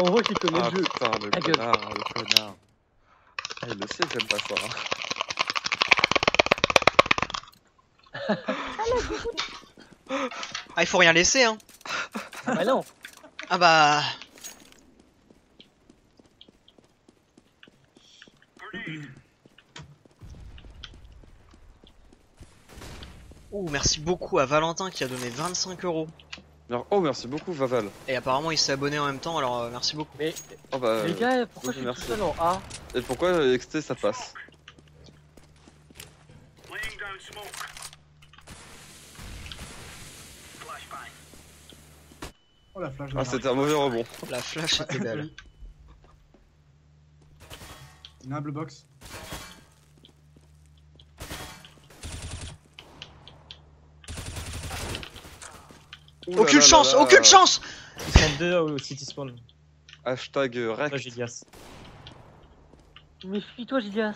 On voit qu'il connaît Ah le jeu. putain, le Ta gueule. connard, le connard. Ah, il le sait que j'aime pas ça. hein. Ah, il faut rien laisser, hein. Ah bah non. Ah bah. Ouh, merci beaucoup à Valentin qui a donné 25 euros. Alors- Oh, merci beaucoup, Vaval. Et apparemment, il s'est abonné en même temps, alors euh, merci beaucoup. Mais Oh bah. les gars, pourquoi je suis tout seul en A Et pourquoi euh, XT ça passe Oh la flash. Ah, c'était un mauvais rebond. La flash était belle. Il y en a un blue box. Ouh Aucune là chance, là. aucune chance Ils sont deux au City Spawn. Hashtag euh, rect. Toi, Gilias. Méfie-toi, Gilias.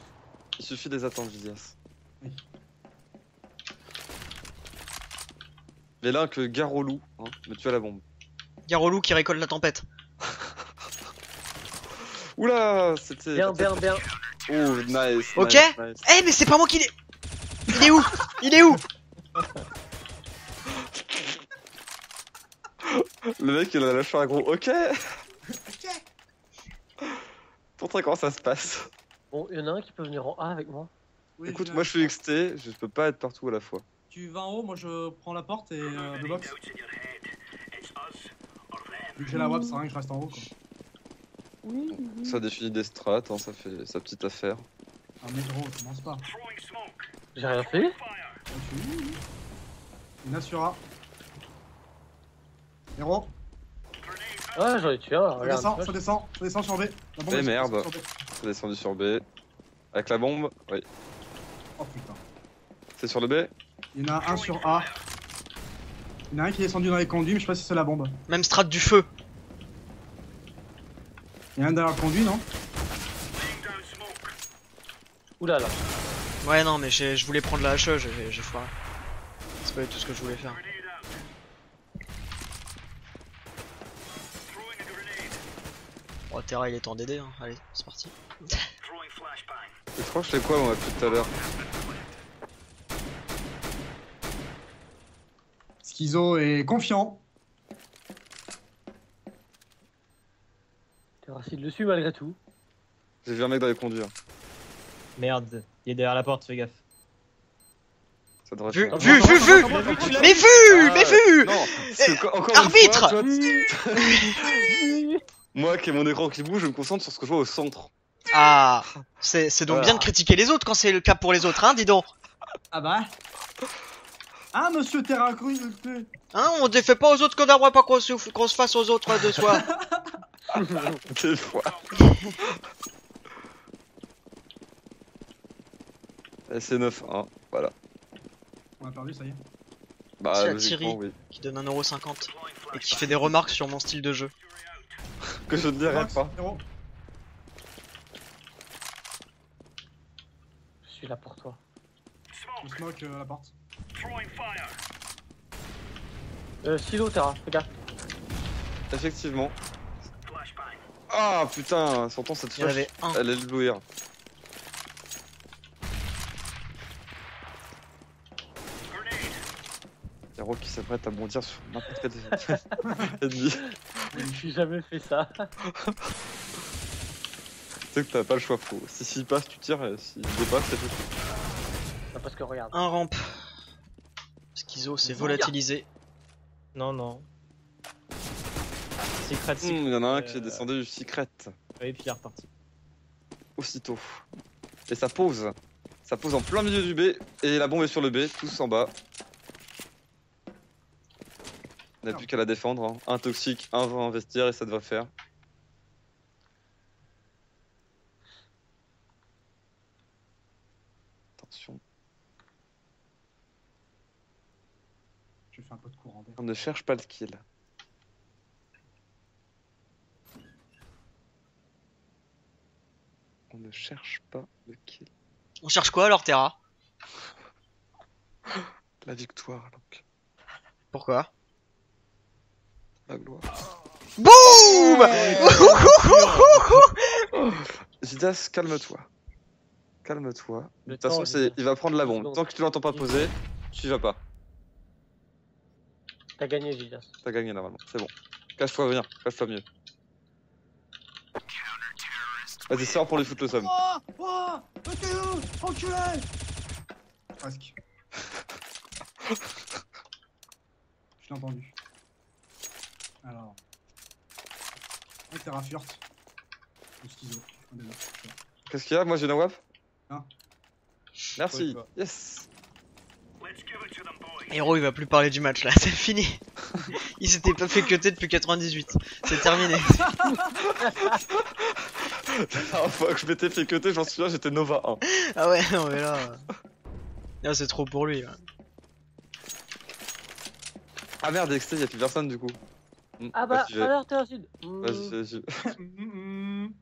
Il suffit des attentes, Vizias. Oui. Mais là, que gare au loup, hein, mais tu as la bombe. Garolou qui récolte la tempête. Oula, c'était. Bien, bien, bien. Oh, nice. Ok. nice, nice. Eh, mais c'est pas moi qui l'ai. Il est où? Il est où? Le mec, il a lâché un gros ok. Pourtant, comment ça se passe? Bon, il y en a un qui peut venir en A avec moi. Oui, Écoute, je- moi je suis XT, je peux pas être partout à la fois. Tu vas en haut, moi je prends la porte et euh, blue box. Vu que j'ai la web, c'est rien que je reste en haut quoi. Oui. Ça définit des strats, hein, ça fait sa petite affaire. Ah mais gros, commence pas. J'ai rien fait. Ah, tu-. Une Assura. Héros, Ouais, j'en ai tué un. ça Regarde. descend, tu vois, ça descend, ça descend sur B. La bombe Eh merde. C'est descendu sur B. Avec la bombe, oui. Oh putain. C'est sur le B Il y en a un sur A. Il y en a un qui est descendu dans les conduits, mais je sais pas si c'est la bombe. Même strat du feu. Il y en a un derrière le conduit, non Oula là. Ouais, non, mais je voulais prendre la HE, j'ai j'ai foiré. C'est pas tout ce que je voulais faire. Bon, Terra, il est en DD, hein. Allez, c'est parti. Je crois que je fais quoi moi tout à l'heure Schizo est confiant. T'es racine dessus malgré tout. J'ai vu un mec dans les conduits. hein. Merde, il est derrière la porte, fais gaffe. Ça devrait Vu, faire- vu, vu, vu Mais vu Mais vu Arbitre Moi qui ai mon écran qui bouge, je me concentre sur ce que je vois au centre. Ah C'est c'est donc Voilà. bien de critiquer les autres quand c'est le cas pour les autres, hein, dis donc Ah bah Ah monsieur Terracruz Hein, on défait pas aux autres qu'on n'aimerait pas qu'on se, qu'on se fasse aux autres de soi. Des fois. Et c'est 9-1, voilà. On a perdu, ça y est. Bah, C'est la logiquement, Thierry. oui. qui donne 1,50€ et qui fait des remarques sur mon style de jeu. Que je ne dirais Box, pas. Je suis là pour toi. Je smoke euh, la porte. Euh, silo, Terra, fais gaffe. Effectivement. Ah putain, surtout cette Il y en flash, avait un. elle est éblouir. Hero qui s'apprête à bondir sur n'importe quel ennemi. J'ai jamais fait ça. Tu sais que t'as pas le choix, faut. Si s'il passe, tu tires, et s'il dépasse, c'est tout. Non, parce que regarde. Un rampe. Schizo s'est volatilisé. Non, non. Secret, Hmm, secret. Il y en a un qui Euh, est descendu du secret Et puis il est reparti. aussitôt. Et ça pose. Ça pose en plein milieu du B, et la bombe est sur le B, tous en bas. On n'a plus qu'à la défendre. hein. Un toxique, un va investir, et ça devrait faire. Attention, Je fais un peu de courant d'air. on ne cherche pas le kill. On ne cherche pas le kill. On cherche quoi alors, Terra? La victoire, donc. Pourquoi? La gloire. Boum Jidas, calme-toi. Calme-toi. De toute façon, c'est- il va prendre la bombe. Tant que tu l'entends pas poser, tu y vas pas. T'as gagné, Gidas. T'as gagné normalement, c'est bon. Cache-toi, viens, cache-toi mieux. Vas-y, sors pour lui foutre le somme. Oh Oh enculé Presque. Je l'ai entendu. Alors. Terrafurt. Deux. Qu'est-ce qu'il y a Moi j'ai une wap Non. Merci, yes Héros, il va plus parler du match là, c'est fini. Il s'était pas fait cutter depuis 98. C'est terminé. La fois que je m'étais fait cuter, j'en suis souviens, j'étais Nova 1. Ah ouais, non mais là. Là, c'est trop pour lui. là. Ah merde, XT, y'a plus personne du coup. Hmm, Ah bah, vas-y, un sud. Vas-y, vas-y. Mm, mm.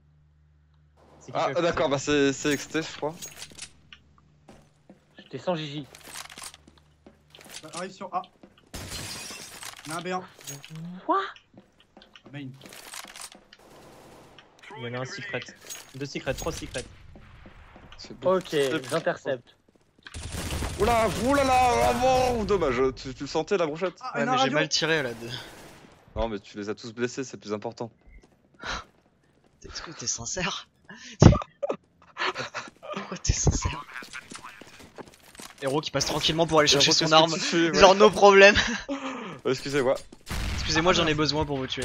C'est qui Ah qui a fait d'accord, bah c'est c'est XT je crois. J'étais sans Gigi. Ça Arrive sur A. Il y en a un B1. Quoi Main. ça Il y en a un secret. Deux secrets, trois secrets. C'est bon. Ok, j'intercepte. Oula, oulala, ah bon, dommage, tu, tu le sentais la brochette Ah, Ouais, mais j'ai radio. mal tiré là. De... Non mais tu les as tous blessés, c'est le plus important. Est-ce que t'es sincère Pourquoi t'es sincère? Héros qui passe tranquillement pour aller chercher son arme. Genre... Genre nos problèmes. Excusez-moi, Excusez-moi, j'en ai besoin pour vous tuer.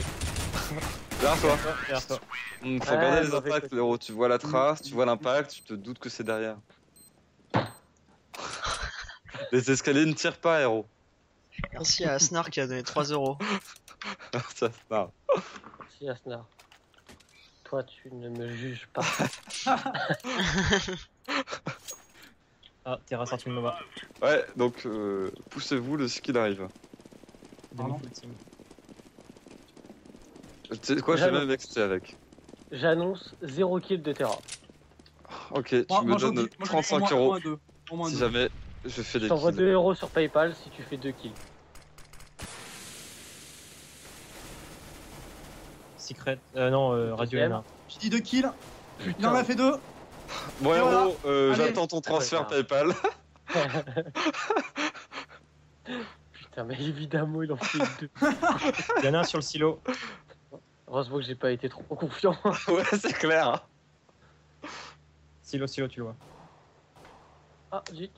derrière toi. Derrière toi. Hmm, faut regarder les impacts, héros. Tu vois la trace, tu vois l'impact, tu te doutes que c'est derrière. les escaliers ne tirent pas, héros. Merci à Asnar qui a donné 3 euros. Ça, non. Si, Asnar. Toi, tu ne me juges pas. Ah, t'es ressorti le Nova. Ouais, donc euh, poussez-vous, le skill arrive. Pardon. Tu sais quoi, j'ai même XT avec. J'annonce 0 kill de Terra. Ok, tu Moi, me moi, donnes dis- moi, j'en dis au 35 moins- au euros moins deux. Au moins si deux. jamais je fais Je des t'envoie kills. 2 euros sur PayPal si tu fais 2 kills. Secret. Euh, non, euh, Radio. Lena. J'ai dit deux kills. Il en a fait deux. Bon Et héros, voilà. euh, Allez. j'attends ton transfert ouais, PayPal. Putain, mais évidemment, il en fait 2. Il y en a un sur le silo. Heureusement que j'ai pas été trop confiant. ouais, c'est clair. Silo, silo, tu le vois. Ah, zut.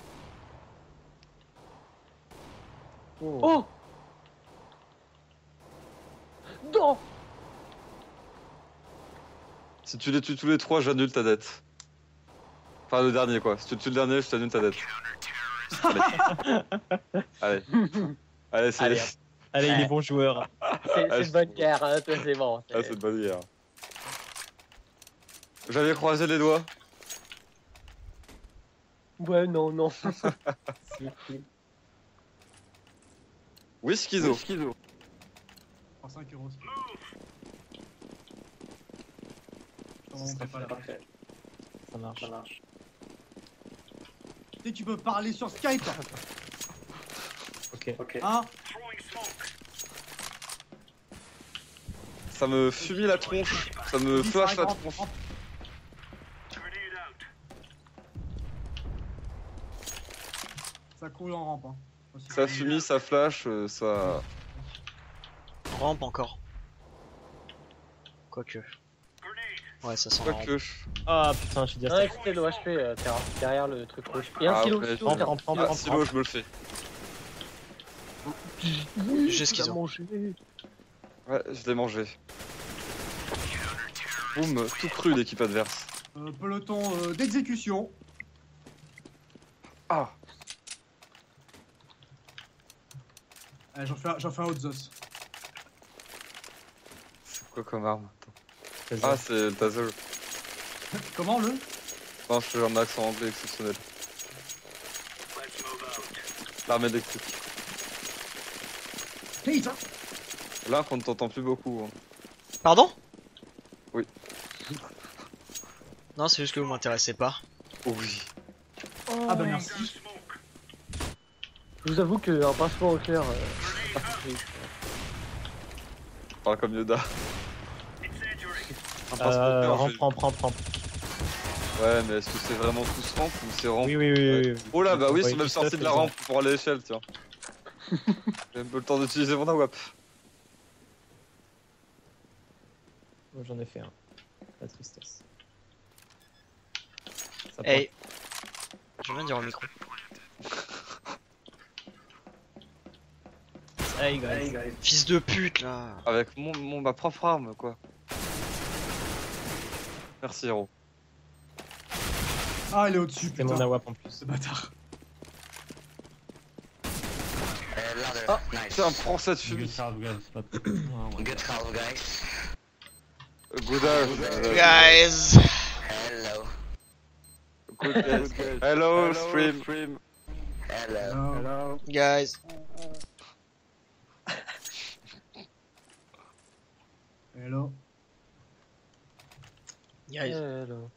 Oh. Oh Non Si tu les tues tous les trois, j'annule ta dette. Enfin, le dernier quoi. Si tu tues le dernier, je t'annule ta dette. Allez. Allez. Allez, c'est Allez. Allez, il est bon joueur. C'est Ah, une bonne guerre, hein, toi, c'est bon. Ah, c'est de bonne guerre. J'avais croisé les doigts. Ouais, non, non. Oui, Schizo. 5 euros. C'est- Je t'en remonterai pas là. Ça marche. Tu sais, tu peux parler sur Skype. Ok. Hein Ça me fumille la tronche. Ça me flash ça la tronche. Ça court en rampe. Hein. Ça fumille, ça flash, euh, ça. Rampe encore. Quoique. Ouais, ça sent. Ah putain, je suis dit à Ouais, euh, Terra, derrière le truc rouge. Et un Ah, ouais. Rampe, rampe, Ah, je me le fais. Juste qu'ils ont. Ouais, je l'ai mangé. Boum, tout cru l'équipe adverse. Euh, peloton euh, d'exécution. Ah, Allez, j'en fais, un- j'en fais un autre Zos. c'est quoi comme arme? Ah, c'est le taser. Comment le? Non, je fais un accent anglais exceptionnel. L'arme électrique. Putain Là, qu'on ne t'entend plus beaucoup. hein. Pardon? Oui. Non, c'est juste que vous m'intéressez pas. Oui. Ah bah merci. Je vous avoue qu'un pincement au cœur. euh, parle comme Yoda. Euh, rampe, rampe, rampe, rampe. Ouais, mais est-ce que c'est vraiment tous rampe ou c'est rampe Oui, oui, oui, oui, oui. Oh là, bah oui, ils sont même sortis de la rampe pour aller à l'échelle, tiens. J'ai même pas le temps d'utiliser mon AWAP. Moi, J'en ai fait un. La tristesse. Ça Hey. Je viens de dire au micro. Hey, guys. Fils de pute là. Avec mon, mon, ma propre arme, quoi. Merci, héros. Ah, il est au-dessus, C'est mon putain. AWAP en plus. Ce bâtard. Ah, c'est un français de fumée. Good call, guys. Good age. Guys. Hello. Good age. Hello, stream. Hello. Hello. Guys. Hello. Guys. Hello.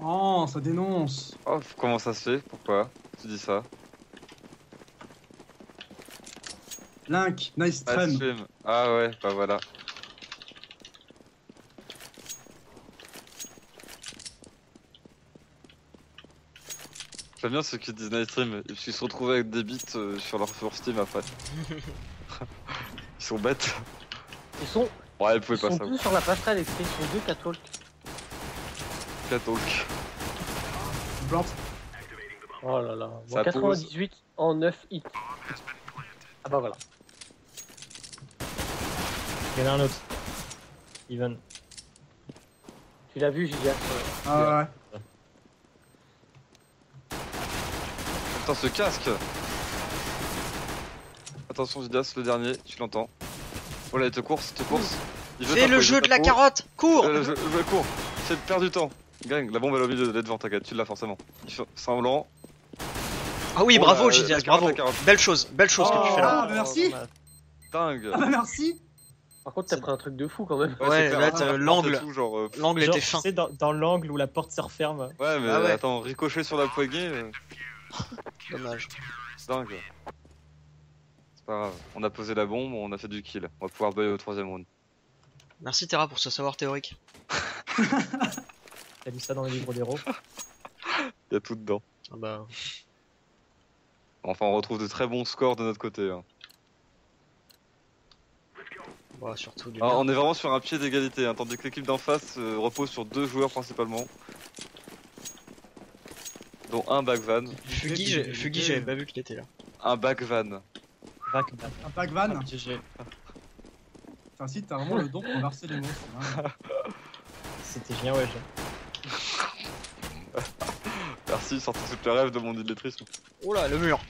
Oh, ça dénonce. Oh, comment ça se fait Pourquoi tu dis ça Link, nice Ah, stream. stream. Ah ouais, bah voilà. J'aime bien ceux qui disent nice stream, qu'ils se retrouvent avec des bits euh, sur leur sur Steam après. Ils sont bêtes. Ils sont, Ouais, ils ils pouvaient pas sont ça. tous sur la passerelle écrits, ils sont deux catwalks. Catalk. Plante. Oh là là. Bon, Ça pose. 98 en 9 hits. Ah bah voilà. Il y en a un autre. Even. Tu l'as vu, Giga Ah ouais. Putain, ce casque Attention, Zidas, le dernier, tu l'entends. Oh là, il te course, il te course. Il Fais le jeu de la carotte. Cours. Euh, le jeu, court, c'est perdre du temps. Gang, la bombe elle est au milieu, elle est devant, t'inquiète, tu l'as forcément. Il fait semblant. Ah oui, Oh bravo, la carotte, bravo. Belle chose, belle chose que tu fais là. Ah, bah merci. Dingue. Ah bah merci. Par contre, t'as pris un truc de fou quand même. Ouais, là, l'angle. euh, L'angle était tu fin. sais, dans, dans l'angle où la porte se referme. Ouais, mais Ah ouais. attends, ricocher sur la poignée, euh, Dommage. dingue. C'est pas grave, on a posé la bombe, on a fait du kill. On va pouvoir bailler au troisième round. Merci Terra pour ce savoir théorique. T'as lu ça dans les livres d'héros. Il y a tout dedans. Ah bah. Enfin, on retrouve de très bons scores de notre côté. hein. Bah, surtout du Ah, on est vraiment sur un pied d'égalité, hein, tandis que l'équipe d'en face euh, repose sur deux joueurs principalement. Dont un backvan. Fugi, j'avais pas vu qu'il était là. Un backvan. Vac, bac. Un pack van. Ah, GG. Enfin, si, t'as vraiment le don pour inverser les mots. c'est vrai. C'était génial, ouais. Merci, sortez toutes les rêves de mon illettrisme. Oh là, le mur.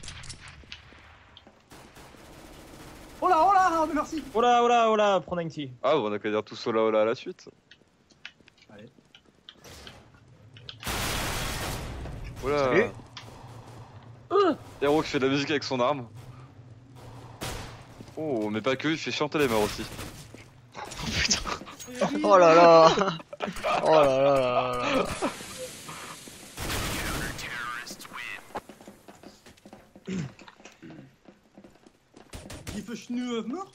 Oh là, oh là, bah merci. Oh là, oh là, oh là, prends 90. Ah, on a qu'à dire tout hola hola à la suite. Allez. Oula. Héros qui fait de la musique avec son arme. Oh, mais pas que, il fait chanter les morts aussi. Oh putain. Oh là là. Oh là là là là euh, mort?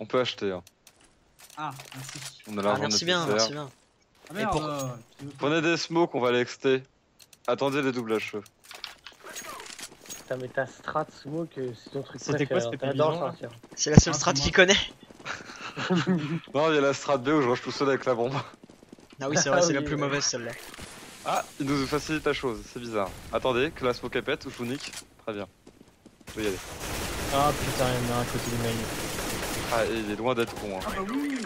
On peut acheter, hein. Ah, merci. on a Ah, l'argent merci bien, merci bien. Ah merde. pour- euh, Prenez des smokes, on va les XT. Attendez les doubles cheveux. Putain, mais ta strat smoke, euh, c'est ton truc C'était quoi, ce hein. C'est la seule Ah, strat qu'il connaît. Non, il y a la strat B où je rush tout seul avec la bombe. Ah oui, c'est vrai, Ah c'est la oui, plus mauvaise celle-là. Ah, il nous facilite la chose, c'est bizarre. Attendez, que la smoke elle pète ou je vous nique. Très bien. Je vais y aller. Ah putain, il y en a un à côté du main. Ah, et il est loin d'être con. Hein. Ah bah oui.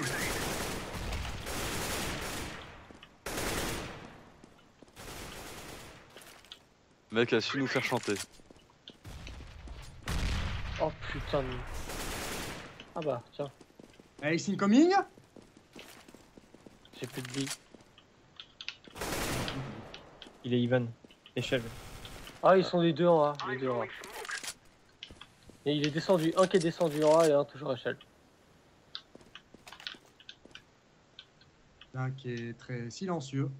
Le mec a su nous faire chanter. Oh putain de... Ah bah, tiens, Ace incoming. j'ai plus de vie. Il est even. Échelle. Ah, ils sont les deux en A, les deux en A. Et il est descendu, un qui est descendu en A et un toujours à échelle. Qui est très silencieux.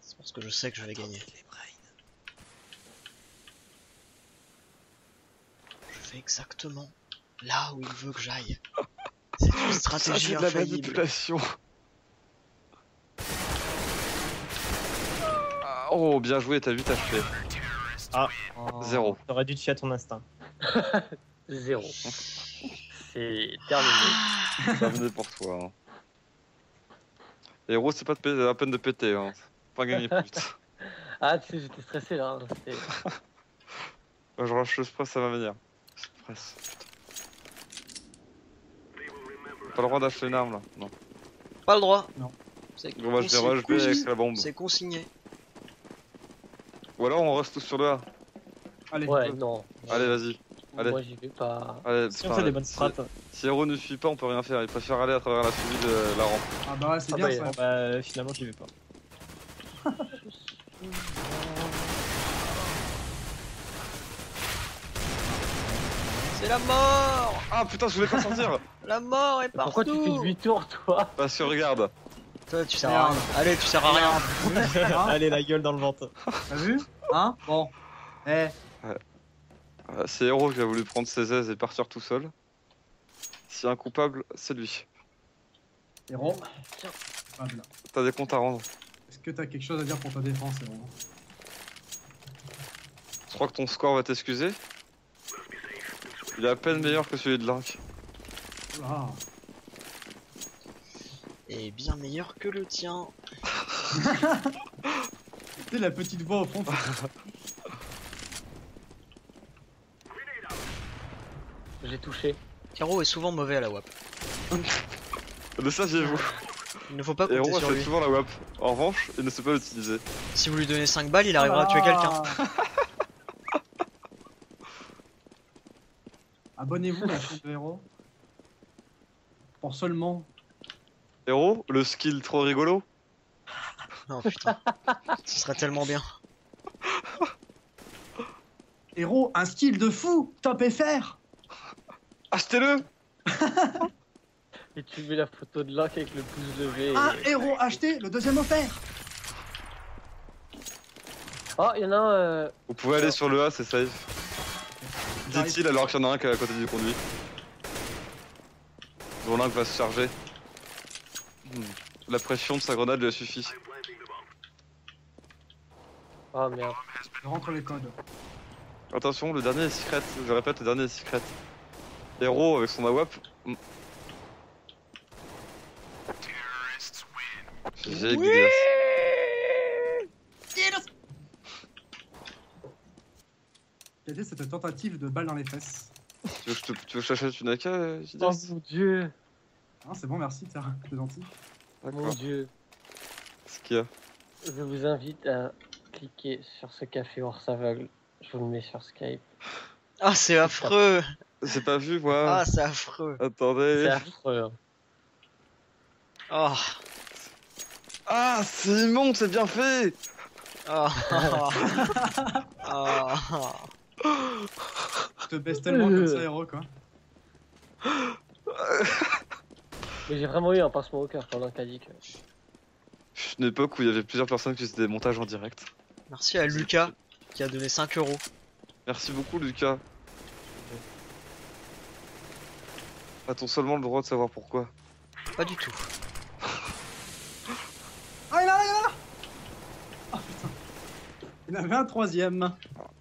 C'est parce que je sais que je vais gagner. Je vais exactement là où il veut que j'aille. C'est une Ça, stratégie c'est de la manipulation. Ah, Oh, bien joué, t'as vu, t'as fait. Oh, Zéro. T'aurais dû te fier à ton instinct. Zéro. C'est terminé. Terminé pour toi. Hein. Héros, c'est pas de péter, la peine de péter. Hein. Pas gagner plus. Ah, tu sais, j'étais stressé là. hein, c'était- Je rush le spress, ça va venir. Spress. Pas le droit d'acheter une arme là. Non. Pas le droit. Non. C'est Bon, bah, je vais rush B avec la bombe. C'est consigné. Ou alors on reste tous sur le A. Allez, Ouais, non. Allez, vas-y. allez. Moi, j'y vais pas. Allez, Si on fait des bonnes strats. Si Hero ne suit pas, on peut rien faire. Il préfère aller à travers la suivi de la rampe. Ah bah ouais, c'est Ah bien bah, ça. Bah, finalement, j'y vais pas. C'est la mort Ah putain, je voulais pas sortir La mort est partout Pourquoi tu fais demi-tour, toi? Parce que regarde, Toi, tu sers à rien. Merde. Allez, tu sers à rien. Hein Allez, la gueule dans le ventre. T'as vu? Hein? Bon. Eh, euh, c'est Hero qui a voulu prendre ses aises et partir tout seul. Si un coupable, c'est lui. héros. Ah, là. T'as des comptes à rendre. Est-ce que t'as quelque chose à dire pour ta défense, héros Je crois que ton score va t'excuser. Il est à peine meilleur que celui de Link. Ah. Et bien meilleur que le tien. Tu sais, la petite voix au fond. J'ai touché. Hero est souvent mauvais à la WAP. Le saviez-vous Il ne faut pas compter Hero sur fait lui. souvent la WAP. En revanche, il ne sait pas l'utiliser. Si vous lui donnez 5 balles, il arrivera à tuer quelqu'un. Abonnez-vous à la chaîne de héros. Pour seulement. Hero, le skill trop rigolo. Non putain. Ce serait tellement bien. Héros, un style de fou Top FR Achetez-le Et tu mets la photo de Locke avec le pouce levé. Un et- héros acheté, le deuxième offert Oh, il y en a un. euh, Vous pouvez aller sur le A, c'est safe. Dit-il alors qu'il y en a un qui est à côté du conduit. Dont l'un va se charger. Hmm. La pression de sa grenade lui a suffi. Oh merde. Je rentre les codes. Attention, le dernier est secret. Je répète, le dernier est secret. Héros avec son AWAP. GG, Gideas. Quelle cette tentative de balle dans les fesses Tu veux que je t'achète une AK, euh, Oh mon dieu. Ah, C'est bon, merci, t'es t'es gentil. Mon D'accord. dieu. Ce qu'il y a? Je vous invite à cliquer sur ce café ours aveugle. Je vous le mets sur Skype. Ah, c'est affreux. J'ai pas vu, moi. Ah, c'est affreux. C'est Attendez. affreux. hein. Oh. Ah, c'est immonde, c'est bien fait Oh. Oh. Je te baisse tellement comme ça, héros, quoi. Mais j'ai vraiment eu un pincement au cœur Locke a dit que. C'est une époque où il y avait plusieurs personnes qui faisaient des montages en direct. Merci à Lucas qui a donné 5 euros. Merci beaucoup, Lucas. A-t-on seulement le droit de savoir pourquoi Pas du tout. Ah, il y en a là, il y en a là Ah, putain. Il y en avait un troisième.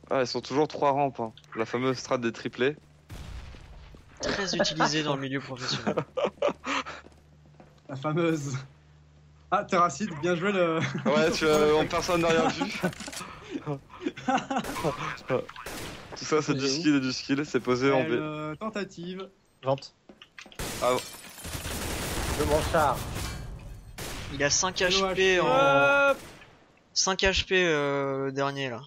Ah, ils sont toujours trois rampes. hein. La fameuse strat des triplés. Très utilisé dans le milieu professionnel. La fameuse. Ah, Terracide, bien joué le. Ouais, tu as, en personne n'a rien vu. Tout ça, c'est du skill et du skill. C'est posé en B. euh, tentative. Vente. Je m'en charge. Il a 5 Hello, HP HP. en. 5 HP euh, le dernier là.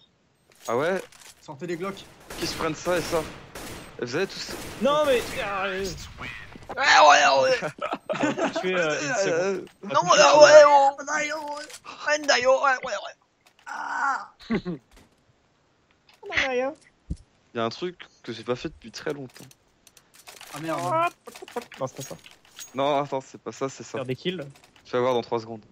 Ah ouais? Sortez les glocks. Qui se prennent ça et ça Vous avez tous. Non, mais. Ah, euh, Ouais, ouais, ouais. tu es euh, une seconde. Non, ouais, ouais, ouais. Dayo, ouais. Dayo, ouais, ouais, ouais. Ah. Il y a un truc que j'ai pas fait depuis très longtemps. Ah merde. Non, c'est pas ça. Non, attends, c'est pas ça, c'est ça. Faire des kills. Tu vas voir dans 3 secondes.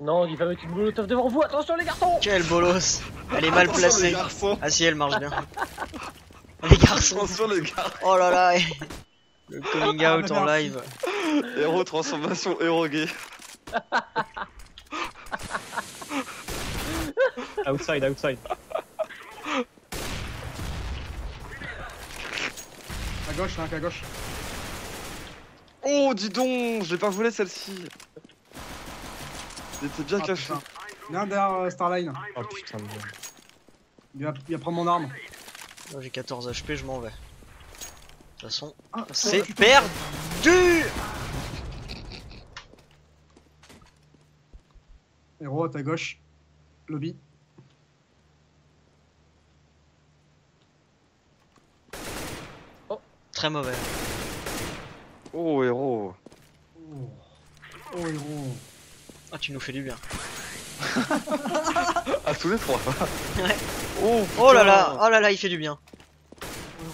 Non, il va mettre une molotov devant vous. Attention les garçons Quel bolos Elle est mal placée. les garçons Ah si, elle marche bien. Les garçons. Attention les gars Oh là là. Le coming Ah, out en live. Héros transformation héros gay. Outside, outside. Gauche, hein, à gauche. Oh, dis donc, je l'ai pas volé celle-ci. Il était bien Ah, caché. putain. Viens derrière euh, Starline. Oh putain. Il va, il va prendre mon arme. Moi, J'ai 14 HP, je m'en vais. De toute façon, Ah, c'est tu- perdu Héros à ta gauche. Lobby. Très mauvais. Oh, héros. Oh, oh héros. Ah, tu nous fais du bien. À tous les trois. Ouais. Oh, Oh là là, oh là là, il fait du bien.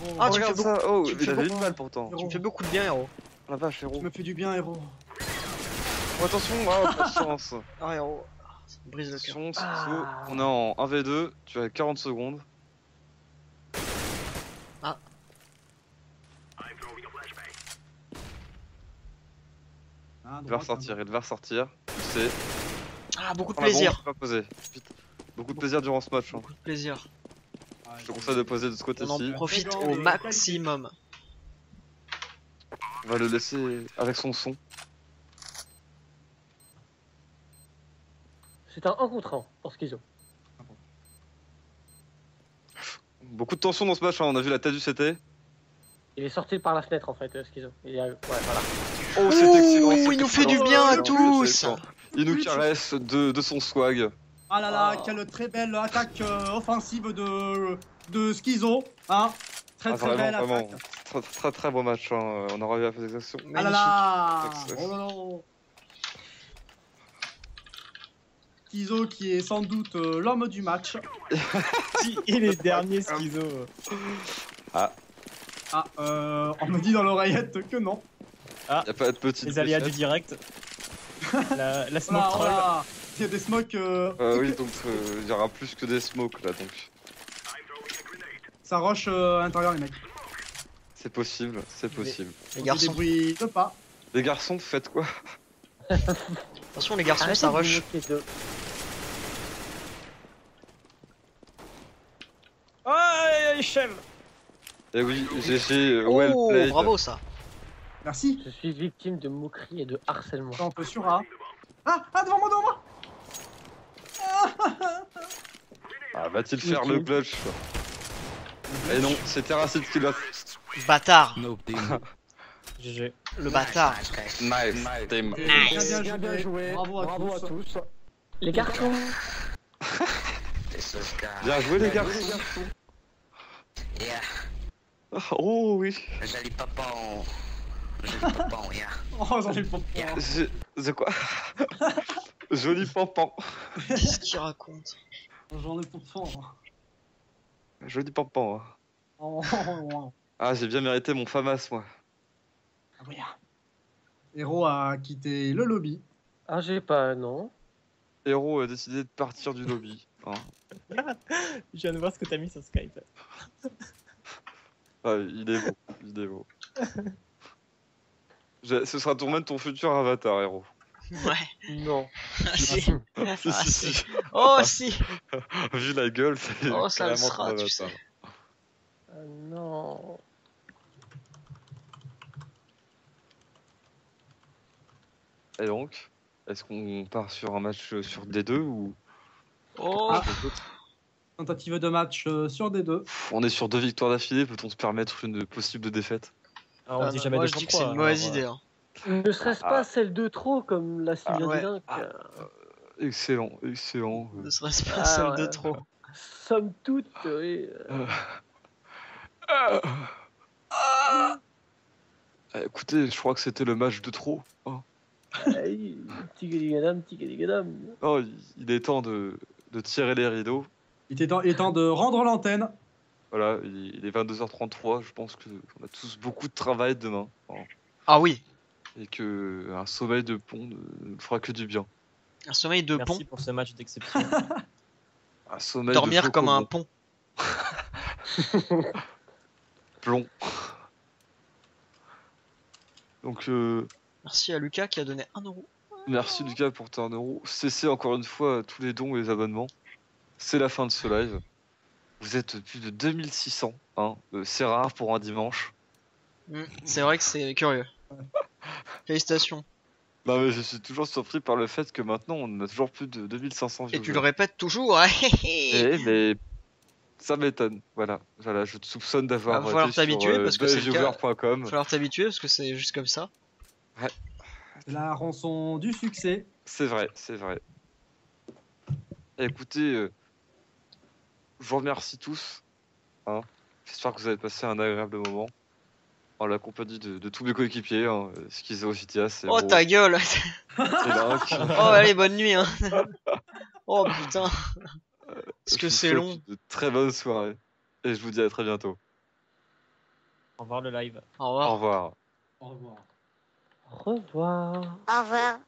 Héros. Ah, tu Regarde fais ça. Oh, tu me il fais beaucoup- balle pourtant. Héros. Tu me fais beaucoup de bien, héros. La vache, Tu héros. me fais du bien, héros. Oh, attention, oh, pas de chance. Ah, héros. Ça me brise le cœur. Ah. on est en 1v2, tu as 40 secondes. Ah, Il va ressortir, il va ressortir. Tu sais. Ah, beaucoup de bombe, plaisir. pas. Beaucoup de plaisir durant ce match. hein. Beaucoup de plaisir. Ah, Je te conseille de poser de ce On côté-ci. en profite au maximum. On va le laisser avec son son. C'est un 1 contre 1 pour Schizo. Beaucoup de tension dans ce match, hein. on a vu la tête du CT. Il est sorti par la fenêtre en fait, euh, Schizo. Il a... Ouais, voilà. Oh, c'est Ouh, excellent. il nous fait du bien à tous. Il nous caresse de, de son swag. Ah là là, Oh. quelle très belle attaque euh, offensive de, de Schizo. Hein très Ah, très vraiment, belle vraiment. attaque. Très, très très beau match. hein. On aura vu la présentation. Ah là là. Oh là là Schizo qui est sans doute euh, l'homme du match. Si, il est dernier schizo. Ah, euh, on me dit dans l'oreillette que non. Y a pas de petite. Les aléas du direct. La, la smoke troll. Il y a des smokes, euh, Euh, oui, donc euh, il y aura plus que des smokes là, donc ça rush euh, à l'intérieur les mecs. c'est possible, c'est possible. Les On garçons. de pas. Les garçons, faites quoi? Attention, les garçons, Arrêtez ça rush. Ah, échelle Eh oui, GG, well Oh, played. bravo ça. Merci. Je suis victime de moqueries et de harcèlement. On peut sur A. Ah, ah, devant moi, devant moi Ah, va-t-il faire le clutch Et non, c'est Terracid qui l'a. Bâtard. GG. Le bâtard. Nice, team. Nice. Bien, bien joué. Bravo à tous. Les garçons This is guy. Bien joué les garçons. Yeah. Oh oui. Joli papon. Joli yeah. Oh, j'en ai pas Yeah. J'ai- De quoi? Joli pampan. Qu'est-ce qu'il raconte J'en ai pas fort. Joli pampan. hein. Oh, oh, oh. Ah, j'ai bien mérité mon FAMAS moi. Ah, oui. Héros a quitté le lobby. Ah, j'ai pas, non. Héros a décidé de partir du lobby. hein. Je viens de voir ce que t'as mis sur Skype. Ah, il est beau, il est beau. Je- Ce sera ton même ton futur avatar, héros. Ouais. Non. Ah, si. Si, Ah, si. Oh si. Vu la gueule, c'est Oh, ça le sera, tu sais. Ah, non. Et donc, est-ce qu'on part sur un match euh, sur D2 ou Oh. Ah. Tentative de match euh, sur D2. Pff, on est sur deux victoires d'affilée Peut-on se permettre une possible défaite? Ah, on Ah, dit non, jamais moi deux je dis que sans c'est une mauvaise alors, idée. hein. Ne serait-ce Ah. pas celle de trop, comme l'a si Ah, bien ouais. Ah. euh, Excellent, excellent. Ne serait-ce pas Ah, celle de ouais. trop. Somme toute, oui, euh, Euh. Ah. Écoutez, je crois que c'était le match de trop. hein. aïe, tigadigadam, tigadigadam. Oh, il- est temps de, de tirer les rideaux. Il était temps, il est temps de rendre l'antenne. Voilà, il est 22h33. Je pense qu'on a tous beaucoup de travail demain. hein. Ah oui. et que un sommeil de pont ne ne fera que du bien. Un sommeil de pont. Merci pour ce match d'exception. Un sommeil de Dormir comme un pont. plomb. Donc euh, Merci à Lucas qui a donné 1 euro. merci Lucas pour 1 euro. Cessez encore une fois tous les dons et les abonnements. C'est la fin de ce live. Vous êtes plus de 2600, hein. Euh, c'est rare pour un dimanche. Mm, C'est vrai que c'est curieux. Félicitations. Non mais je suis toujours surpris par le fait que maintenant on a toujours plus de 2500 Et viewers. tu le répètes toujours. hein. Eh, mais ça m'étonne. Voilà, voilà, je te soupçonne d'avoir Va falloir t'habituer, euh, parce que c'est le cas. belleviewer.com. Va falloir t'habituer parce que c'est juste comme ça. La rançon du succès. C'est vrai, c'est vrai. Écoutez, euh, je vous remercie tous. hein. J'espère que vous avez passé un agréable moment en la compagnie de, de tous mes coéquipiers. Hein. Schizo, Fitias et Oh ta gueule. Oh allez, bonne nuit hein Oh putain Est-ce que c'est long De très bonnes soirées. Et je vous dis à très bientôt. Au revoir le live. Au revoir. Au revoir. Au revoir. Au revoir. Au revoir.